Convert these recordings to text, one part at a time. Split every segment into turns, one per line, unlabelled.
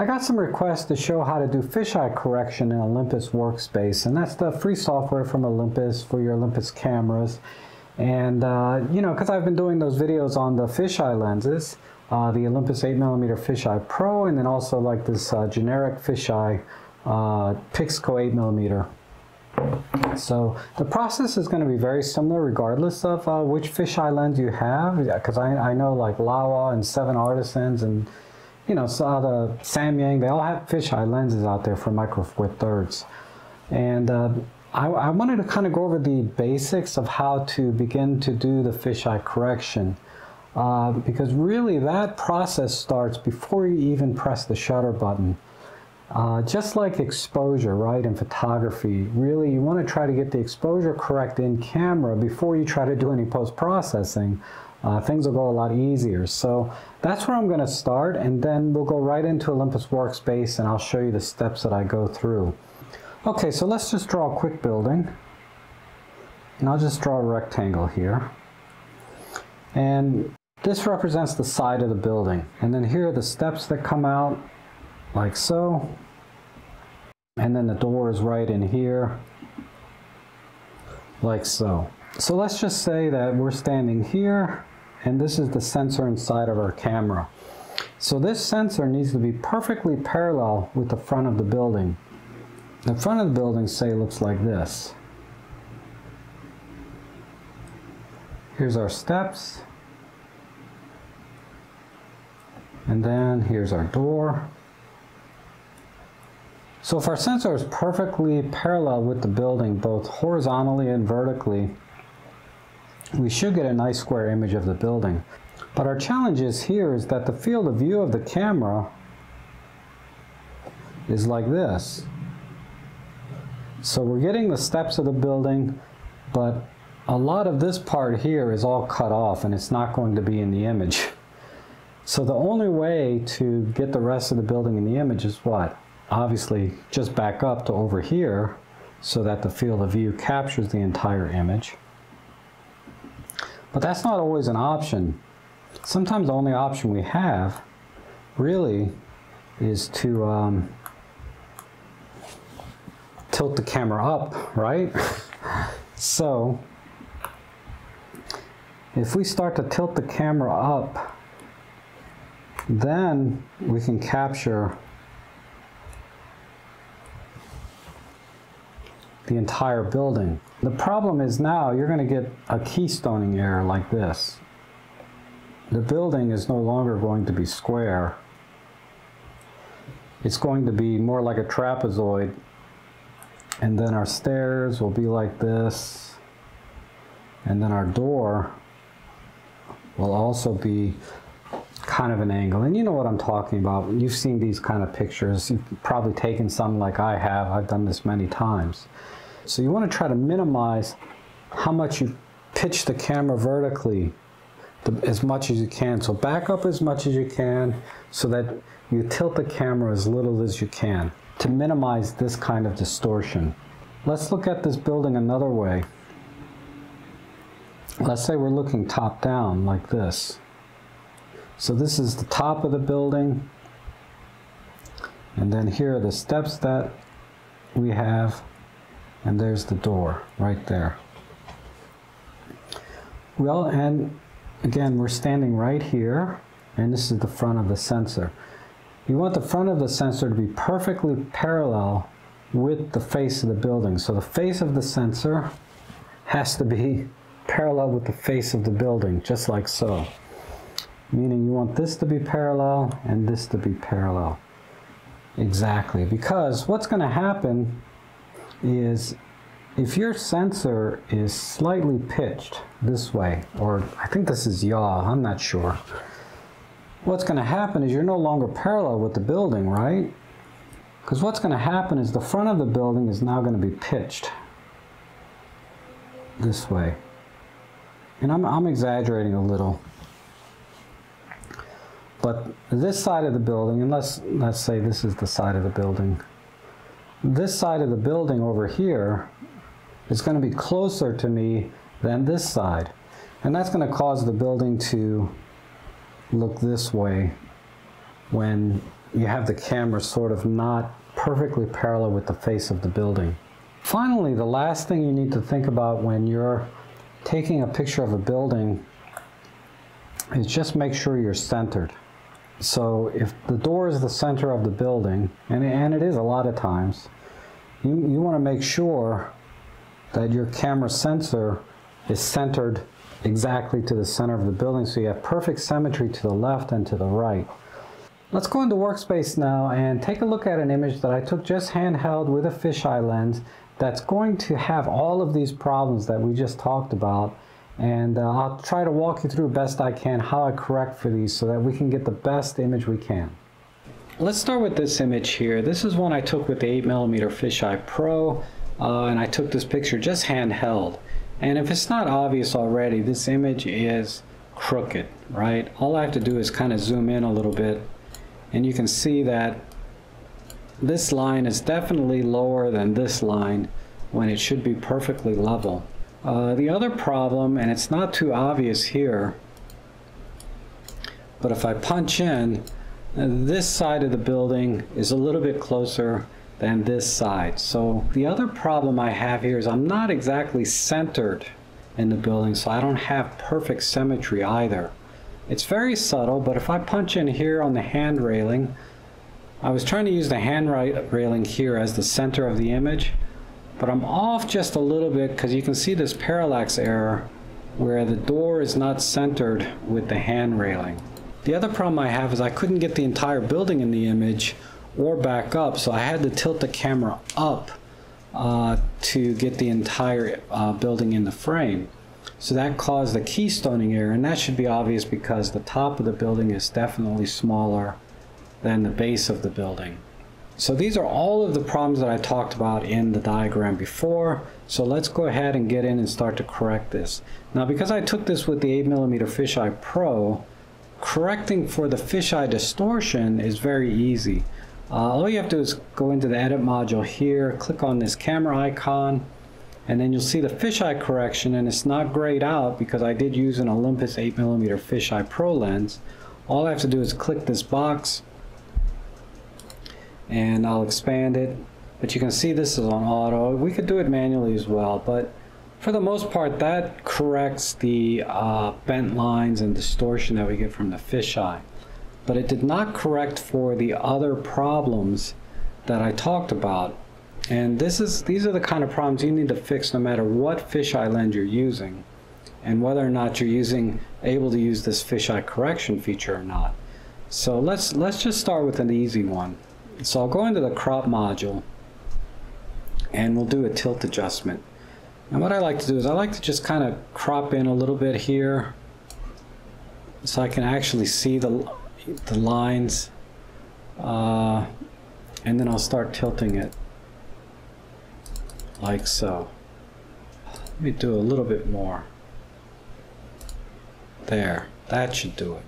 I got some requests to show how to do fisheye correction in Olympus Workspace, and that's the free software from Olympus for your Olympus cameras. And, uh, you know, because I've been doing those videos on the fisheye lenses, uh, the Olympus 8mm fisheye Pro, and then also like this uh, generic fisheye uh, Pixco 8mm. So the process is going to be very similar regardless of uh, which fisheye lens you have, because I, I know like Laowa and Seven Artisans and you know, saw the Samyang, they all have fisheye lenses out there for micro four thirds. And uh, I, I, wanted to kind of go over the basics of how to begin to do the fisheye correction. Uh, because really that process starts before you even press the shutter button. Uh, just like exposure, right, in photography, really you want to try to get the exposure correct in camera before you try to do any post-processing uh, things will go a lot easier. So that's where I'm going to start and then we'll go right into Olympus Workspace and I'll show you the steps that I go through. Okay, so let's just draw a quick building. And I'll just draw a rectangle here. And this represents the side of the building. And then here are the steps that come out like so. And then the door is right in here like so. So let's just say that we're standing here and this is the sensor inside of our camera. So this sensor needs to be perfectly parallel with the front of the building. The front of the building, say, looks like this. Here's our steps. And then here's our door. So if our sensor is perfectly parallel with the building, both horizontally and vertically, we should get a nice square image of the building. But our challenge is here is that the field of view of the camera is like this. So we're getting the steps of the building, but a lot of this part here is all cut off and it's not going to be in the image. So the only way to get the rest of the building in the image is what? Obviously just back up to over here so that the field of view captures the entire image. But that's not always an option. Sometimes the only option we have really is to um, tilt the camera up, right? so if we start to tilt the camera up, then we can capture the entire building. The problem is now you're going to get a keystoning error like this. The building is no longer going to be square. It's going to be more like a trapezoid. And then our stairs will be like this. And then our door will also be kind of an angle. And you know what I'm talking about. You've seen these kind of pictures. You've probably taken some like I have. I've done this many times. So you want to try to minimize how much you pitch the camera vertically the, as much as you can. So back up as much as you can so that you tilt the camera as little as you can to minimize this kind of distortion. Let's look at this building another way. Let's say we're looking top down like this. So this is the top of the building. And then here are the steps that we have and there's the door right there. Well, and again, we're standing right here, and this is the front of the sensor. You want the front of the sensor to be perfectly parallel with the face of the building. So the face of the sensor has to be parallel with the face of the building, just like so. Meaning you want this to be parallel and this to be parallel. Exactly, because what's going to happen is if your sensor is slightly pitched this way, or I think this is yaw, I'm not sure, what's going to happen is you're no longer parallel with the building, right? Because what's going to happen is the front of the building is now going to be pitched this way. And I'm, I'm exaggerating a little. But this side of the building, and let's, let's say this is the side of the building, this side of the building over here is going to be closer to me than this side. And that's going to cause the building to look this way when you have the camera sort of not perfectly parallel with the face of the building. Finally, the last thing you need to think about when you're taking a picture of a building is just make sure you're centered. So if the door is the center of the building, and, and it is a lot of times, you, you want to make sure that your camera sensor is centered exactly to the center of the building so you have perfect symmetry to the left and to the right. Let's go into workspace now and take a look at an image that I took just handheld with a fisheye lens that's going to have all of these problems that we just talked about and uh, I'll try to walk you through best I can how I correct for these so that we can get the best image we can. Let's start with this image here. This is one I took with the 8mm fisheye pro uh, and I took this picture just handheld. And if it's not obvious already, this image is crooked, right? All I have to do is kind of zoom in a little bit and you can see that this line is definitely lower than this line when it should be perfectly level. Uh, the other problem, and it's not too obvious here, but if I punch in, this side of the building is a little bit closer than this side. So the other problem I have here is I'm not exactly centered in the building, so I don't have perfect symmetry either. It's very subtle, but if I punch in here on the hand railing, I was trying to use the hand railing here as the center of the image, but I'm off just a little bit because you can see this parallax error where the door is not centered with the hand railing. The other problem I have is I couldn't get the entire building in the image or back up, so I had to tilt the camera up uh, to get the entire uh, building in the frame. So that caused the keystoning error, and that should be obvious because the top of the building is definitely smaller than the base of the building. So these are all of the problems that I talked about in the diagram before. So let's go ahead and get in and start to correct this. Now because I took this with the 8mm fisheye pro, correcting for the fisheye distortion is very easy. Uh, all you have to do is go into the edit module here, click on this camera icon, and then you'll see the fisheye correction and it's not grayed out because I did use an Olympus 8mm fisheye pro lens. All I have to do is click this box and I'll expand it. But you can see this is on auto. We could do it manually as well, but for the most part, that corrects the uh, bent lines and distortion that we get from the fisheye. But it did not correct for the other problems that I talked about. And this is these are the kind of problems you need to fix no matter what fisheye lens you're using and whether or not you're using able to use this fisheye correction feature or not. So let's let's just start with an easy one. So I'll go into the crop module and we'll do a tilt adjustment. And what I like to do is I like to just kind of crop in a little bit here so I can actually see the, the lines uh, and then I'll start tilting it like so. Let me do a little bit more. There, that should do it.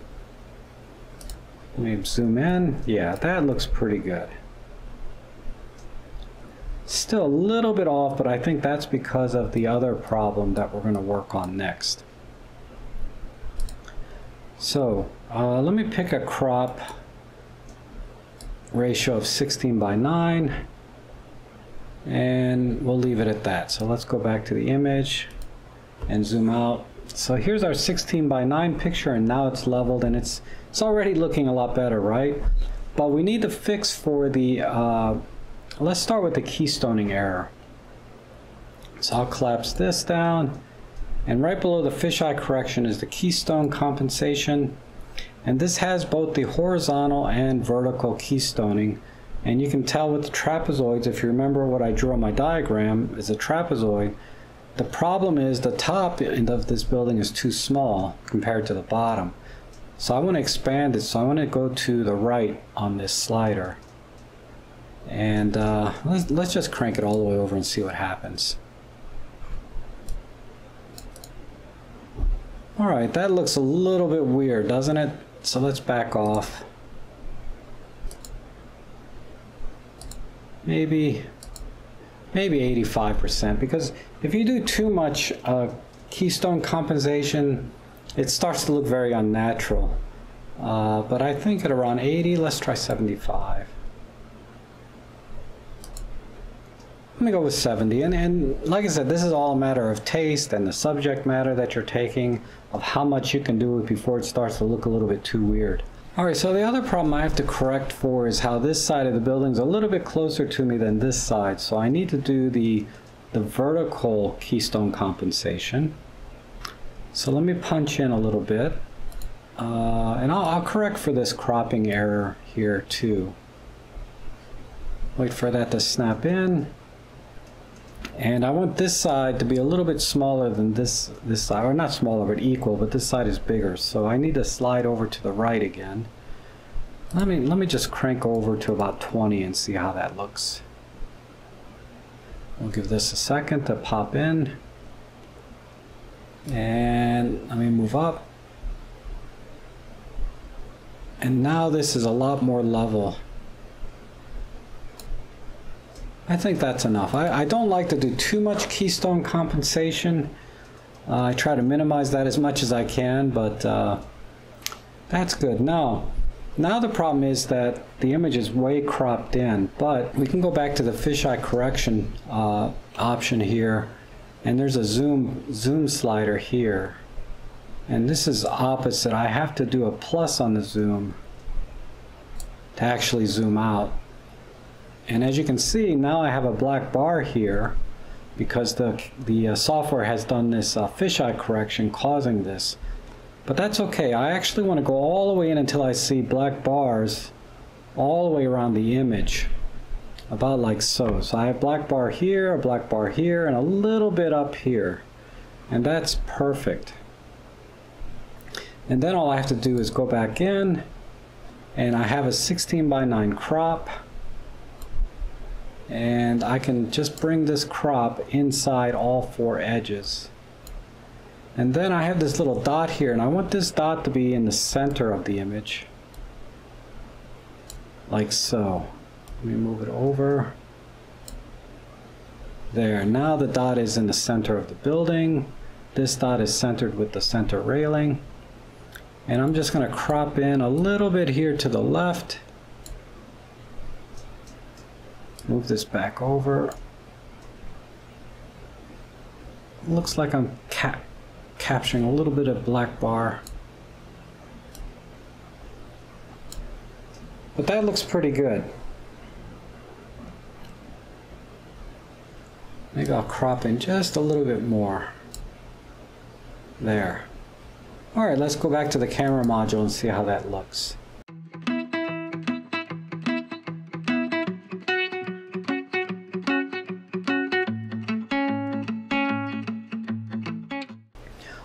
Let me zoom in. Yeah, that looks pretty good. Still a little bit off, but I think that's because of the other problem that we're going to work on next. So uh, let me pick a crop ratio of 16 by 9 and we'll leave it at that. So let's go back to the image and zoom out. So here's our 16 by 9 picture and now it's leveled and it's it's already looking a lot better, right? But we need to fix for the, uh, let's start with the keystoning error. So I'll collapse this down. And right below the fisheye correction is the keystone compensation. And this has both the horizontal and vertical keystoning. And you can tell with the trapezoids, if you remember what I drew on my diagram, is a trapezoid. The problem is the top end of this building is too small compared to the bottom. So I want to expand it. So I want to go to the right on this slider. And uh, let's, let's just crank it all the way over and see what happens. Alright, that looks a little bit weird, doesn't it? So let's back off. Maybe, maybe 85% because if you do too much uh, keystone compensation it starts to look very unnatural. Uh, but I think at around 80, let's try 75. Let me go with 70. And, and like I said, this is all a matter of taste and the subject matter that you're taking, of how much you can do it before it starts to look a little bit too weird. All right, so the other problem I have to correct for is how this side of the building is a little bit closer to me than this side. So I need to do the, the vertical keystone compensation. So let me punch in a little bit. Uh, and I'll, I'll correct for this cropping error here too. Wait for that to snap in. And I want this side to be a little bit smaller than this, this side, or not smaller, but equal, but this side is bigger. So I need to slide over to the right again. Let me, let me just crank over to about 20 and see how that looks. We'll give this a second to pop in. And let me move up. And now this is a lot more level. I think that's enough. I, I don't like to do too much keystone compensation. Uh, I try to minimize that as much as I can, but uh, that's good. Now, now the problem is that the image is way cropped in, but we can go back to the fisheye correction uh, option here, and there's a zoom, zoom slider here. And this is opposite. I have to do a plus on the zoom to actually zoom out. And as you can see, now I have a black bar here because the, the uh, software has done this uh, fisheye correction causing this. But that's okay. I actually want to go all the way in until I see black bars all the way around the image. About like so. So I have black bar here, a black bar here, and a little bit up here. And that's perfect. And then all I have to do is go back in and I have a 16 by 9 crop and I can just bring this crop inside all four edges. And then I have this little dot here, and I want this dot to be in the center of the image. Like so. Let me move it over. There, now the dot is in the center of the building. This dot is centered with the center railing. And I'm just going to crop in a little bit here to the left Move this back over. Looks like I'm cap capturing a little bit of black bar. But that looks pretty good. Maybe I'll crop in just a little bit more. There. Alright, let's go back to the camera module and see how that looks.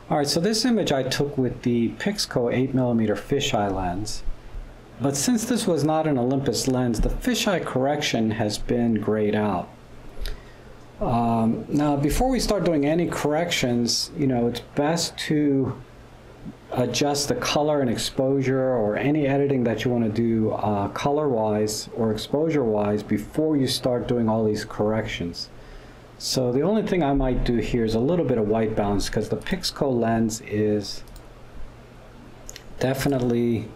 Alright, so this image I took with the Pixco 8mm fisheye lens. But since this was not an Olympus lens, the fisheye correction has been grayed out. Um, now, before we start doing any corrections, you know, it's best to adjust the color and exposure or any editing that you want to do uh, color-wise or exposure-wise before you start doing all these corrections. So the only thing I might do here is a little bit of white balance because the Pixco lens is definitely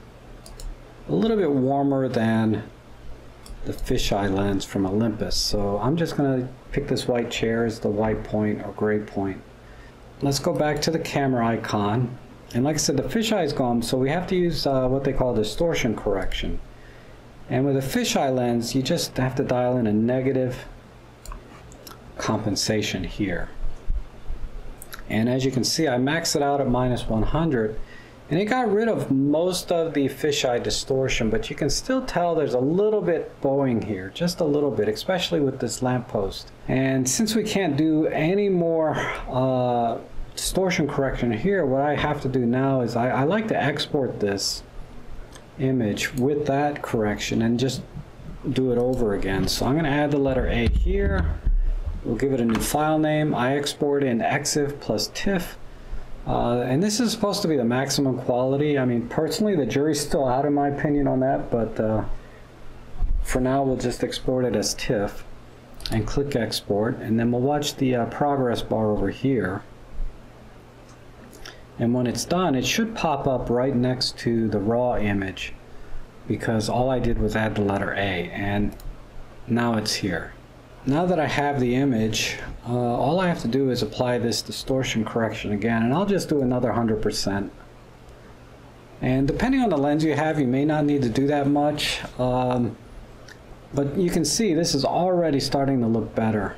a little bit warmer than the fisheye lens from Olympus. So I'm just going to pick this white chair as the white point or gray point. Let's go back to the camera icon. And like I said, the fisheye is gone, so we have to use uh, what they call distortion correction. And with a fisheye lens, you just have to dial in a negative compensation here. And as you can see, I maxed it out at minus 100 and it got rid of most of the fisheye distortion, but you can still tell there's a little bit bowing here, just a little bit, especially with this lamppost. And since we can't do any more uh, distortion correction here, what I have to do now is I, I like to export this image with that correction and just do it over again. So I'm going to add the letter A here. We'll give it a new file name. I export in EXIF plus TIFF. Uh, and this is supposed to be the maximum quality. I mean, personally, the jury's still out in my opinion on that, but uh, for now, we'll just export it as TIFF and click export. And then we'll watch the uh, progress bar over here. And when it's done, it should pop up right next to the raw image because all I did was add the letter A and now it's here. Now that I have the image, uh, all I have to do is apply this distortion correction again and I'll just do another 100%. And depending on the lens you have, you may not need to do that much. Um, but you can see this is already starting to look better.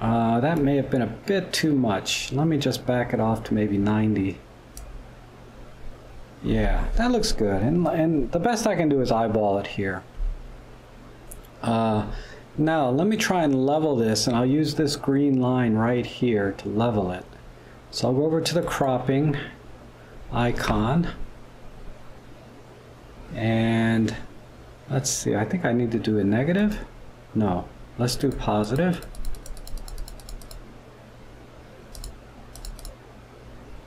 Uh, that may have been a bit too much. Let me just back it off to maybe 90. Yeah, that looks good. And, and the best I can do is eyeball it here. Uh, now, let me try and level this, and I'll use this green line right here to level it. So I'll go over to the cropping icon. And let's see, I think I need to do a negative. No, let's do positive.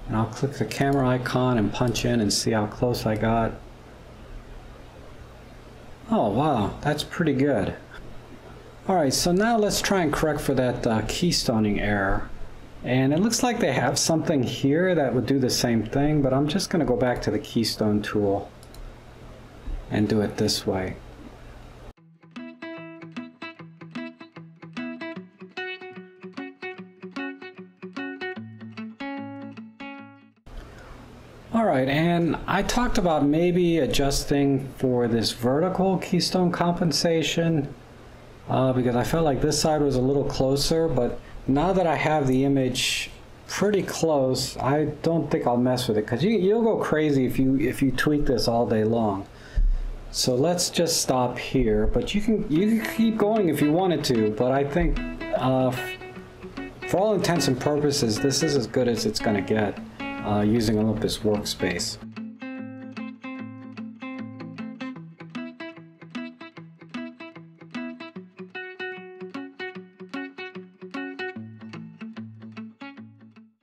And I'll click the camera icon and punch in and see how close I got. Oh wow, that's pretty good. Alright, so now let's try and correct for that uh, keystoning error. And it looks like they have something here that would do the same thing, but I'm just going to go back to the keystone tool and do it this way. All right, and I talked about maybe adjusting for this vertical keystone compensation uh, because I felt like this side was a little closer, but now that I have the image pretty close, I don't think I'll mess with it because you, you'll go crazy if you if you tweak this all day long. So let's just stop here, but you can you can keep going if you wanted to, but I think uh, for all intents and purposes, this is as good as it's going to get uh, using Olympus Workspace.